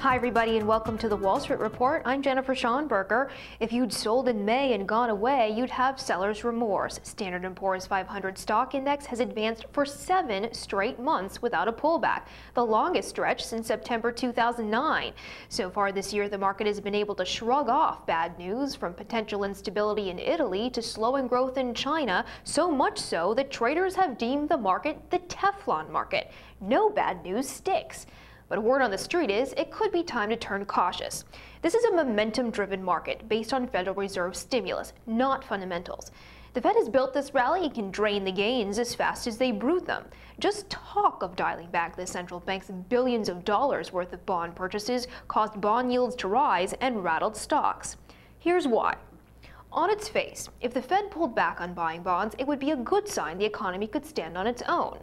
Hi, everybody, and welcome to the Wall Street Report. I'm Jennifer Schonberger. If you'd sold in May and gone away, you'd have seller's remorse. Standard & Poor's 500 stock index has advanced for seven straight months without a pullback, the longest stretch since September 2009. So far this year, the market has been able to shrug off bad news from potential instability in Italy to slowing growth in China, so much so that traders have deemed the market the Teflon market. No bad news sticks. But word on the street is it could be time to turn cautious. This is a momentum driven market based on Federal Reserve stimulus, not fundamentals. The Fed has built this rally and can drain the gains as fast as they brewed them. Just talk of dialing back the central bank's billions of dollars worth of bond purchases caused bond yields to rise and rattled stocks. Here's why. On its face, if the Fed pulled back on buying bonds, it would be a good sign the economy could stand on its own.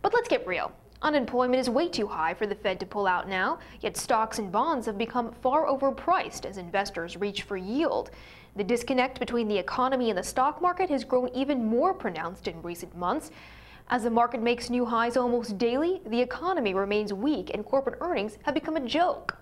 But let's get real. Unemployment is way too high for the Fed to pull out now, yet stocks and bonds have become far overpriced as investors reach for yield. The disconnect between the economy and the stock market has grown even more pronounced in recent months. As the market makes new highs almost daily, the economy remains weak and corporate earnings have become a joke.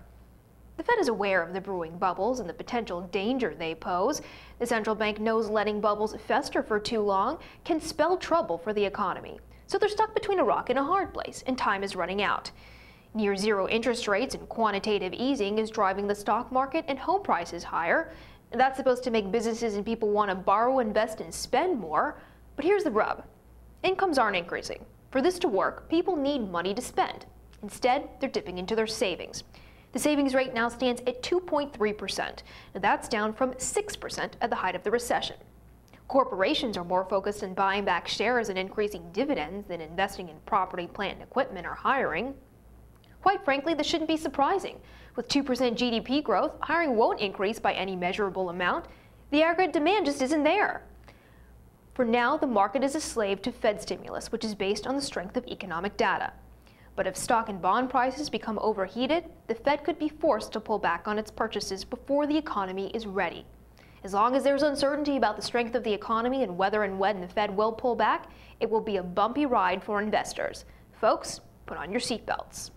The Fed is aware of the brewing bubbles and the potential danger they pose. The central bank knows letting bubbles fester for too long can spell trouble for the economy. So they're stuck between a rock and a hard place, and time is running out. Near zero interest rates and quantitative easing is driving the stock market and home prices higher. That's supposed to make businesses and people want to borrow, invest, and spend more. But here's the rub incomes aren't increasing. For this to work, people need money to spend. Instead, they're dipping into their savings. The savings rate now stands at 2.3%. That's down from 6% at the height of the recession. Corporations are more focused on buying back shares and increasing dividends than investing in property, plant, and equipment or hiring. Quite frankly, this shouldn't be surprising. With 2% GDP growth, hiring won't increase by any measurable amount. The aggregate demand just isn't there. For now, the market is a slave to Fed stimulus, which is based on the strength of economic data. But if stock and bond prices become overheated, the Fed could be forced to pull back on its purchases before the economy is ready. As long as there's uncertainty about the strength of the economy and whether and when the Fed will pull back, it will be a bumpy ride for investors. Folks, put on your seatbelts.